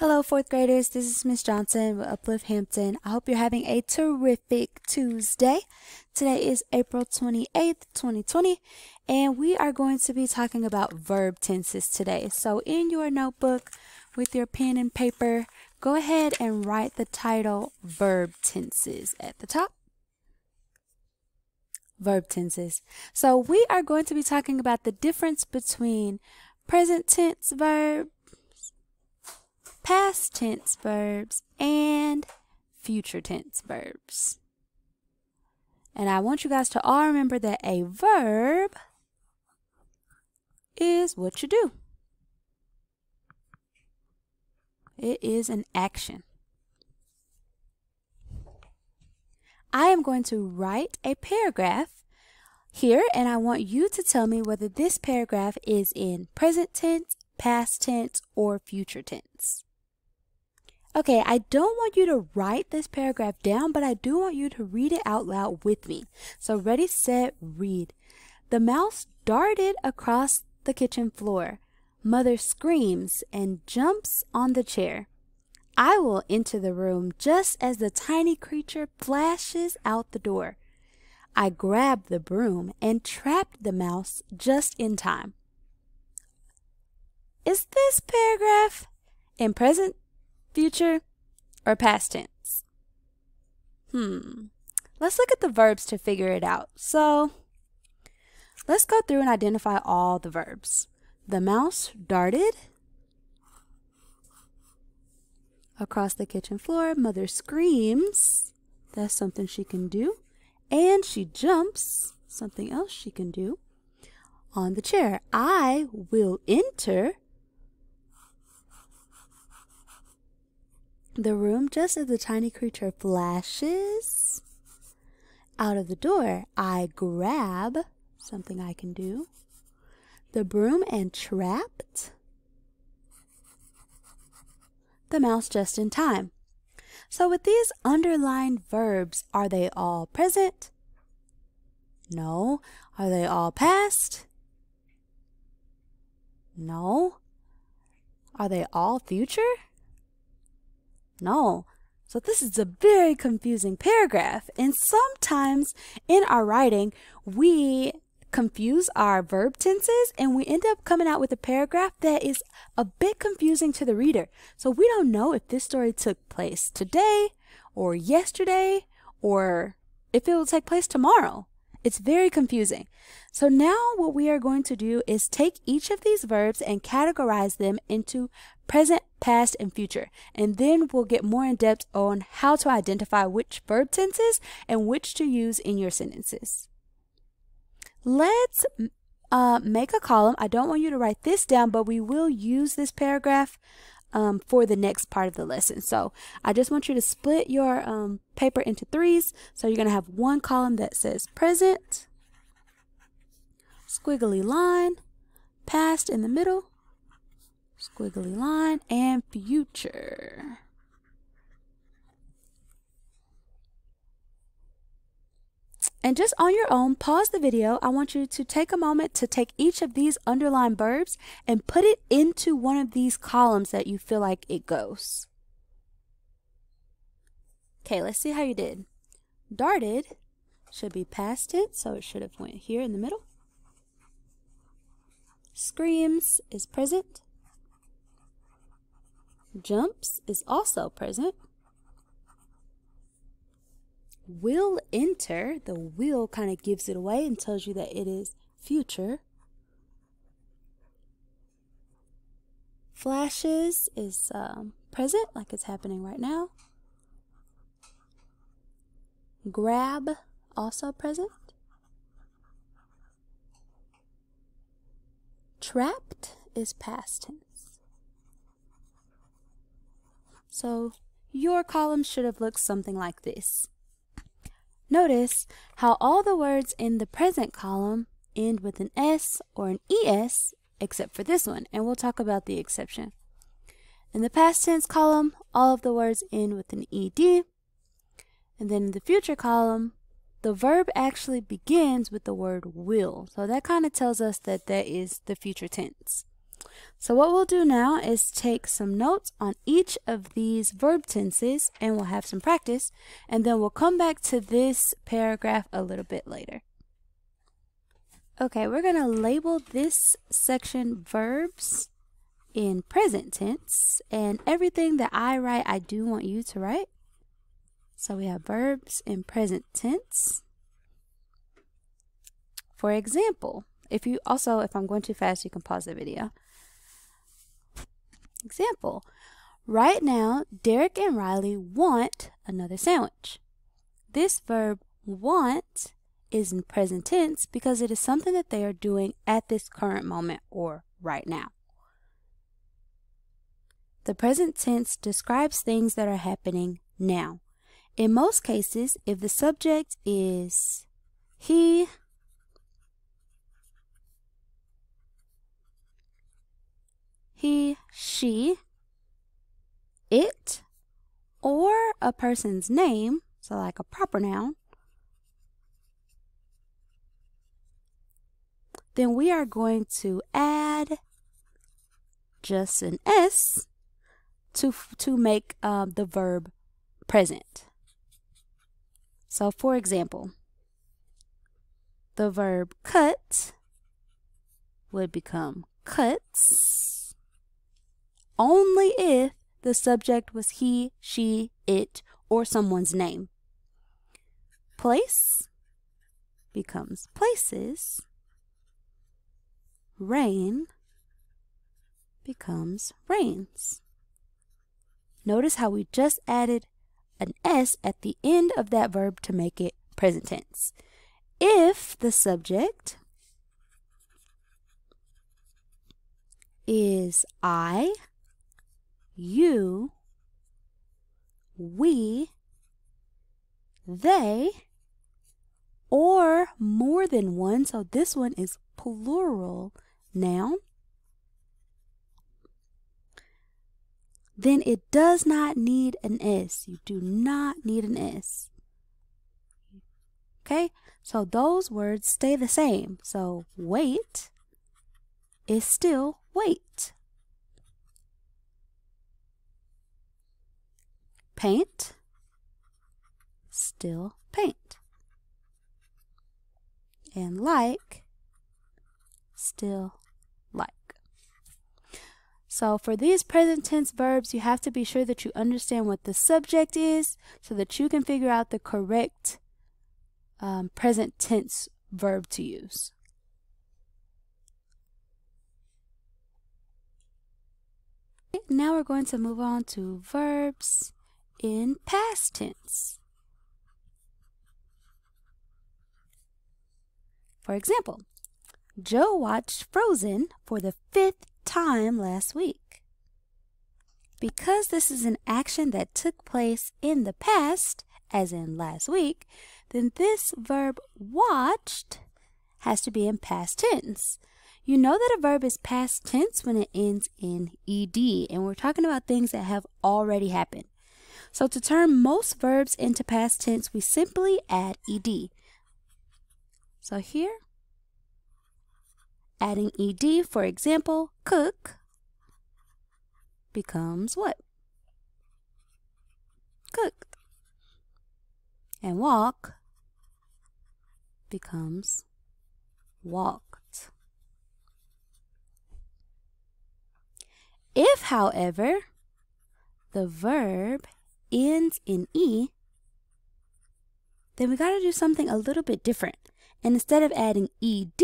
Hello, fourth graders. This is Miss Johnson with Uplift Hampton. I hope you're having a terrific Tuesday. Today is April 28th, 2020, and we are going to be talking about verb tenses today. So, in your notebook with your pen and paper, go ahead and write the title Verb Tenses at the top. Verb tenses. So, we are going to be talking about the difference between present tense verb past tense verbs, and future tense verbs. And I want you guys to all remember that a verb is what you do. It is an action. I am going to write a paragraph here and I want you to tell me whether this paragraph is in present tense, past tense, or future tense. Okay, I don't want you to write this paragraph down, but I do want you to read it out loud with me. So, ready, set, read. The mouse darted across the kitchen floor. Mother screams and jumps on the chair. I will enter the room just as the tiny creature flashes out the door. I grab the broom and trap the mouse just in time. Is this paragraph in present future, or past tense? Hmm. Let's look at the verbs to figure it out. So, let's go through and identify all the verbs. The mouse darted across the kitchen floor. Mother screams. That's something she can do. And she jumps. Something else she can do. On the chair. I will enter the room just as the tiny creature flashes out of the door. I grab something I can do the broom and trapped the mouse just in time. So, with these underlined verbs, are they all present? No. Are they all past? No. Are they all future? No. So this is a very confusing paragraph. And sometimes in our writing, we confuse our verb tenses and we end up coming out with a paragraph that is a bit confusing to the reader. So we don't know if this story took place today or yesterday or if it will take place tomorrow. It's very confusing. So now what we are going to do is take each of these verbs and categorize them into present, past, and future. And then we'll get more in depth on how to identify which verb tenses and which to use in your sentences. Let's uh, make a column. I don't want you to write this down, but we will use this paragraph um, for the next part of the lesson. So I just want you to split your um, paper into threes. So you're going to have one column that says present, squiggly line, past in the middle, squiggly line, and future. And just on your own, pause the video. I want you to take a moment to take each of these underlined verbs and put it into one of these columns that you feel like it goes. Okay, let's see how you did. Darted should be past tense, so it should have went here in the middle. Screams is present. Jumps is also present will enter, the will kind of gives it away and tells you that it is future. Flashes is um, present, like it's happening right now. Grab, also present. Trapped is past tense. So your column should have looked something like this. Notice how all the words in the present column end with an S or an ES except for this one, and we'll talk about the exception. In the past tense column, all of the words end with an ED, and then in the future column, the verb actually begins with the word will. So that kind of tells us that that is the future tense. So what we'll do now is take some notes on each of these verb tenses and we'll have some practice and then we'll come back to this paragraph a little bit later. Okay, we're going to label this section verbs in present tense and everything that I write I do want you to write. So we have verbs in present tense. For example, if you also, if I'm going too fast, you can pause the video. Example, right now, Derek and Riley want another sandwich. This verb want is in present tense because it is something that they are doing at this current moment or right now. The present tense describes things that are happening now. In most cases, if the subject is he, he, she, it, or a person's name, so like a proper noun, then we are going to add just an S to, to make um, the verb present. So for example, the verb cut would become cuts only if the subject was he, she, it, or someone's name. Place becomes places rain becomes rains. Notice how we just added an S at the end of that verb to make it present tense. If the subject is I, you, we, they, or more than one, so this one is plural, noun, then it does not need an S. You do not need an S. Okay, so those words stay the same. So wait is still wait. Paint, still paint. And like, still like. So for these present tense verbs, you have to be sure that you understand what the subject is so that you can figure out the correct um, present tense verb to use. Now we're going to move on to verbs in past tense. For example, Joe watched Frozen for the fifth time last week. Because this is an action that took place in the past, as in last week, then this verb watched has to be in past tense. You know that a verb is past tense when it ends in ed, and we're talking about things that have already happened. So to turn most verbs into past tense, we simply add ed. So here, Adding ed, for example, cook becomes what? Cooked. And walk becomes walked. If, however, the verb ends in e, then we got to do something a little bit different. And instead of adding ed,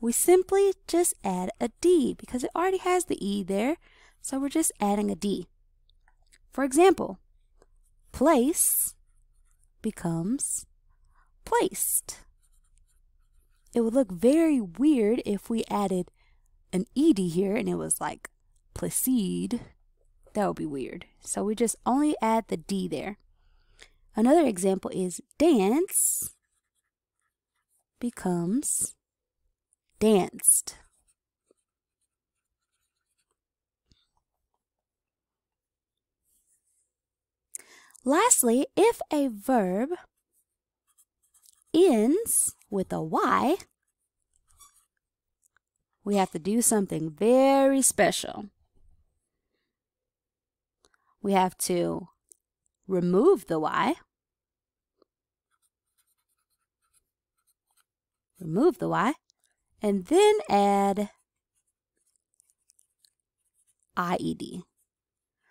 we simply just add a D because it already has the E there, so we're just adding a D. For example, place becomes placed. It would look very weird if we added an ed here and it was like placide. That would be weird. So we just only add the D there. Another example is dance becomes danced. Lastly, if a verb ends with a Y, we have to do something very special. We have to remove the y. Remove the y. And then add IED.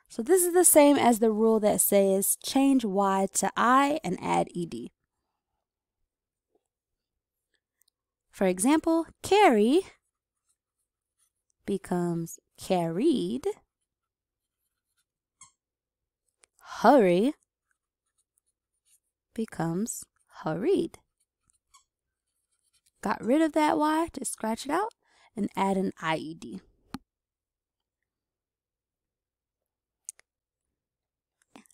So this is the same as the rule that says change y to i and add ed. For example, carry becomes carried. Hurry becomes hurried. Got rid of that y, just scratch it out and add an IED.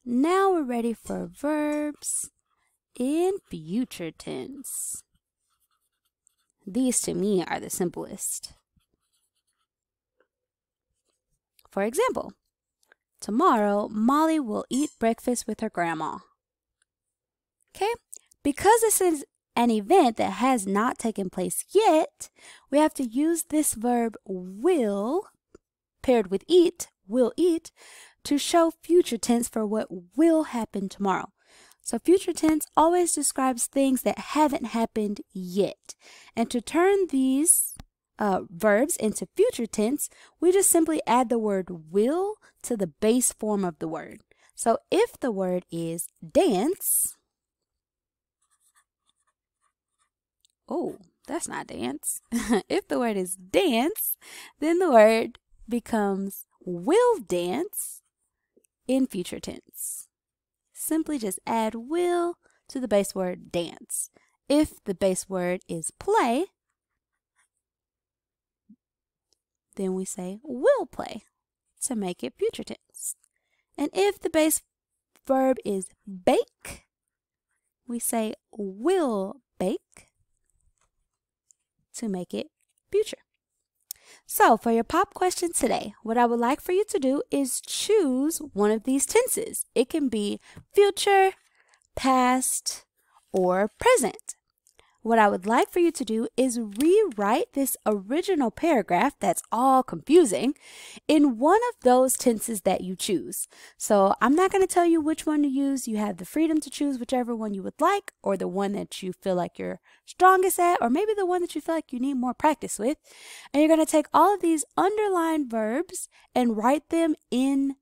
Now we're ready for verbs in future tense. These to me are the simplest. For example, tomorrow Molly will eat breakfast with her grandma. Okay, because this is an event that has not taken place yet, we have to use this verb will paired with eat, will eat, to show future tense for what will happen tomorrow. So future tense always describes things that haven't happened yet. And to turn these uh, verbs into future tense, we just simply add the word will to the base form of the word. So if the word is dance, oh, that's not dance. if the word is dance, then the word becomes will dance in future tense. Simply just add will to the base word dance. If the base word is play, then we say will play to make it future tense. And if the base verb is bake, we say will bake to make it future. So for your pop question today, what I would like for you to do is choose one of these tenses. It can be future, past, or present. What I would like for you to do is rewrite this original paragraph that's all confusing in one of those tenses that you choose. So I'm not going to tell you which one to use. You have the freedom to choose whichever one you would like or the one that you feel like you're strongest at or maybe the one that you feel like you need more practice with. And you're going to take all of these underlined verbs and write them in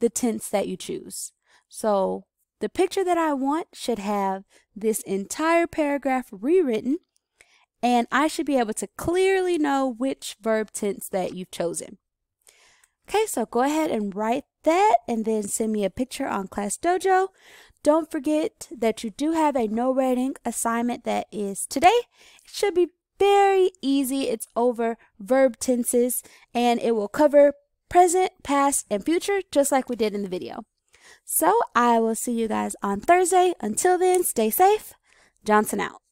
the tense that you choose. So the picture that I want should have this entire paragraph rewritten and I should be able to clearly know which verb tense that you've chosen. Okay, so go ahead and write that and then send me a picture on Class Dojo. Don't forget that you do have a NoRedInk assignment that is today. It should be very easy. It's over verb tenses and it will cover present, past, and future just like we did in the video. So I will see you guys on Thursday. Until then, stay safe. Johnson out.